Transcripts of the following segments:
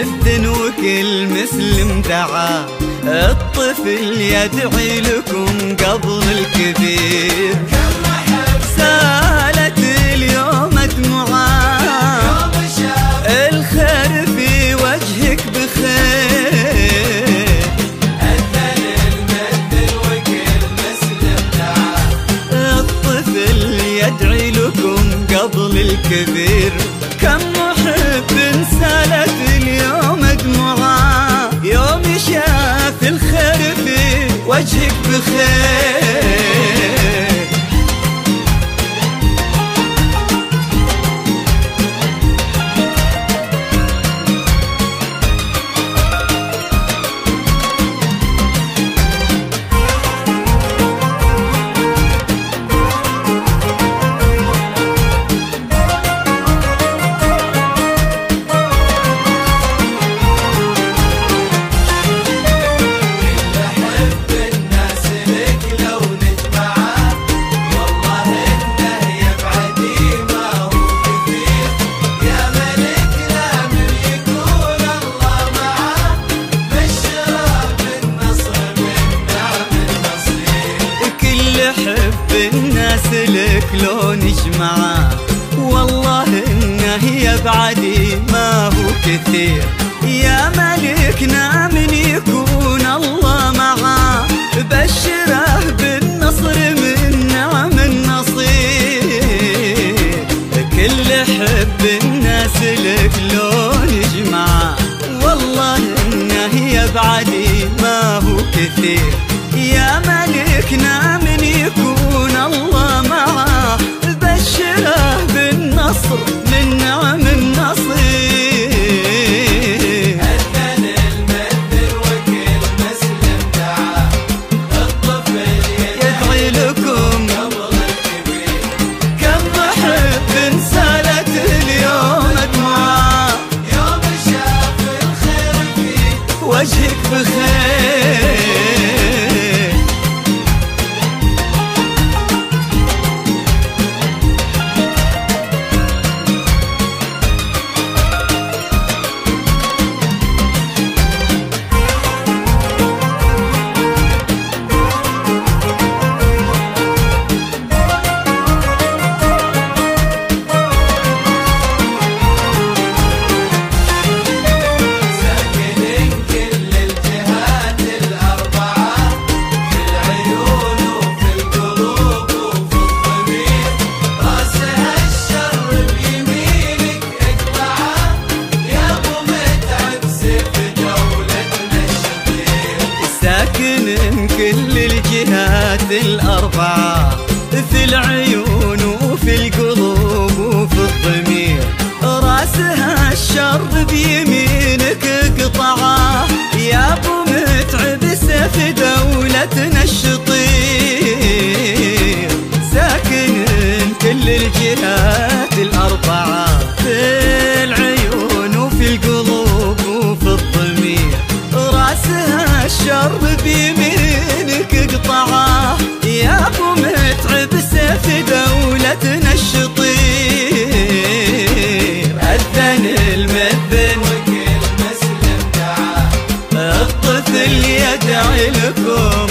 الدن وكل مسلم دعا. الطفل يدعي لكم قبل الكبير. سألت اليوم دموعات الخير في وجهك بخير. الدن المدن وكل مسلم دعا الطفل يدعي لكم قبل الكبير. كم محب في وجهك بخير لك لو والله انه يبعدي ما هو كثير. يا ملكنا من يكون الله معاه بشره بالنصر من نعم النصير كل حب الطفل يدعي لكم.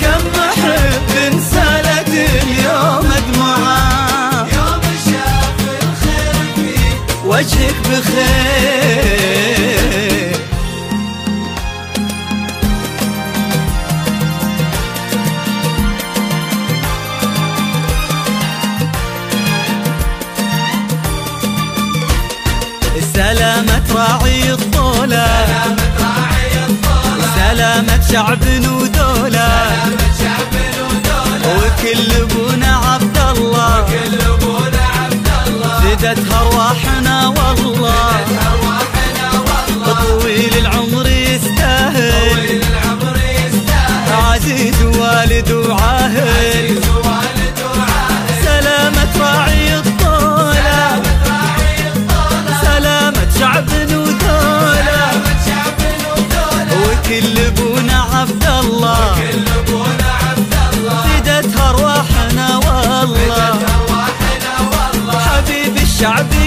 كم محب سالت اليوم دموعه وجهك بخير. سلامة راعي الطولة. سلامة شعب ودولة وكل ابونا حبيب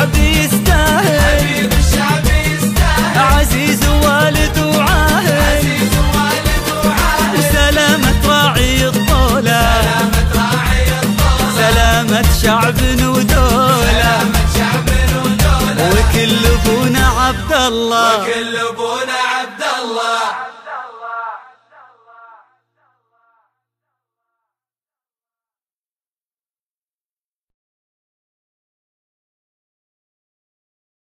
حبيب الشعب يستاهل. عزيز والد وعاهل وسلامة راعي الطولة. سلامة شعب ودولة وكل ابونا عبد الله. كل ابونا